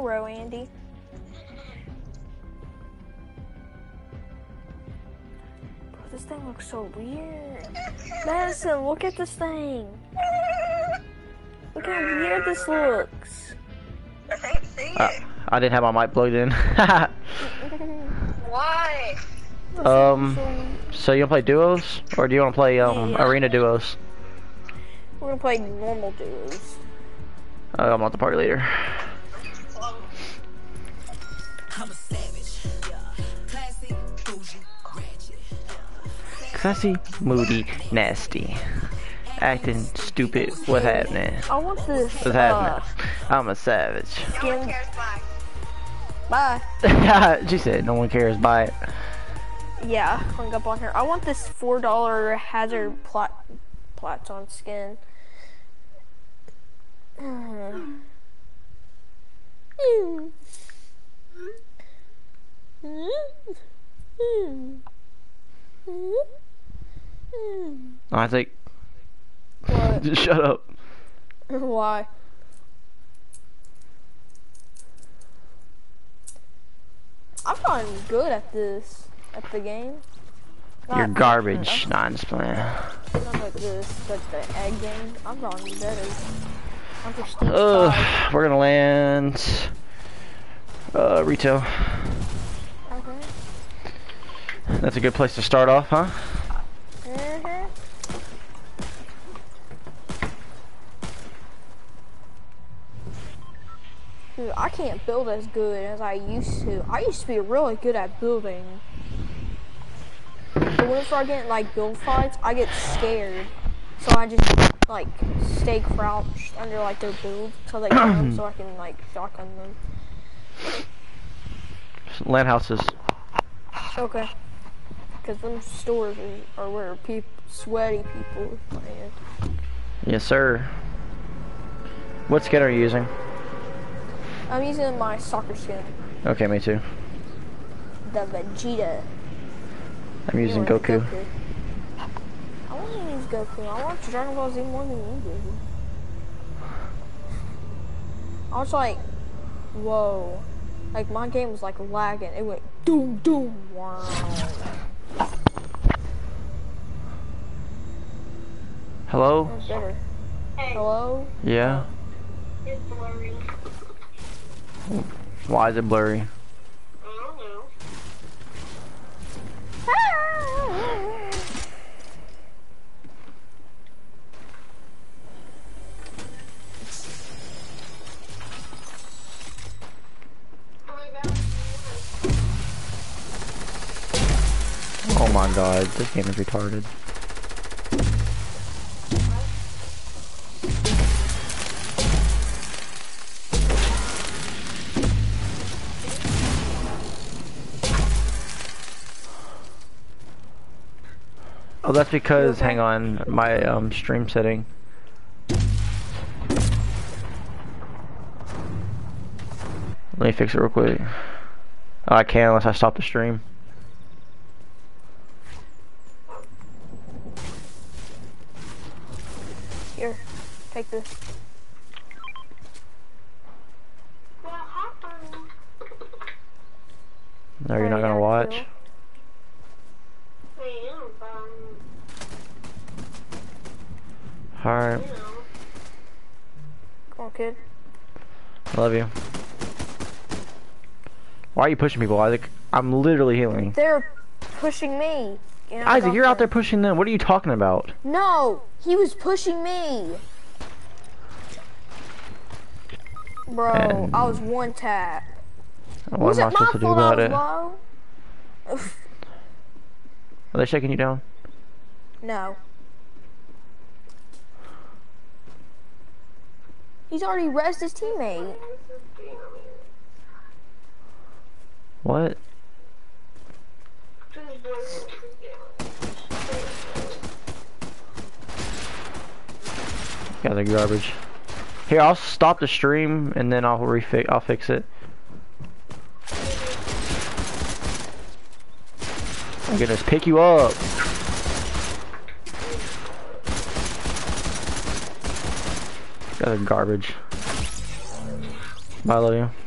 row, Andy. Bro, this thing looks so weird. Madison, look at this thing. Look how weird this looks. I can't see Uh. I didn't have my mic plugged in. Why? um, so you wanna play duos, or do you wanna play um Yeah. arena duos? We're gonna play normal duos. Uh, I'm not the party leader. Classy, moody, nasty, acting stupid. What happening? I want this. What's uh, happening? I'm a savage. No one Skin. cares why. Bye. she said no one cares. bye. Yeah, hung up on her. I want this four dollar hazard plat on skin. I think. What? Just shut up. Why? I've gotten good at this, at the game. You're garbage. Nah, I'm just playing. Not like this, but the egg game. I'm gotten better. I'm prestige Ugh, we're gonna land. Uh, retail. Okay. That's a good place to start off, huh? I can't build as good as I used to. I used to be really good at building. But whenever I get in like build fights, I get scared. So I just like stay crouched under like their build till they come so I can like shotgun them. Land houses. Okay. Because them stores are, where peop sweaty people land. Yes, sir. What skin are you using? I'm using my soccer skin, Okay, me too. the Vegeta. I'm using Or Goku. I want to use Goku. I watch Dragon Ball Z more than you do. I was like, whoa. Like my game was like lagging. It went doom doom wow. Hello? That's. Hey, Hello? Yeah. it's blurry. Why is it blurry? Oh my god, this game is retarded. Oh, that's because, hang on, my um, stream setting. Let me fix it real quick. Oh, I can't unless I stop the stream. Here, take this. What happened? No, you're not gonna watch. I am, um, Alright, you know. Come on, kid. I love you. Why are you pushing people, Isaac? I'm literally healing. They're pushing me. Isaac, you're out there pushing them. What are you talking about? No, he was pushing me. Bro, And- I was one tap. What was am I supposed to do about it? Are they shaking you down? No. He's already rezzed his teammate. What? Yeah, they're garbage. Here, I'll stop the stream and then I'll refix. I'll fix it. I'm gonna pick you up. Guys are garbage. Love you.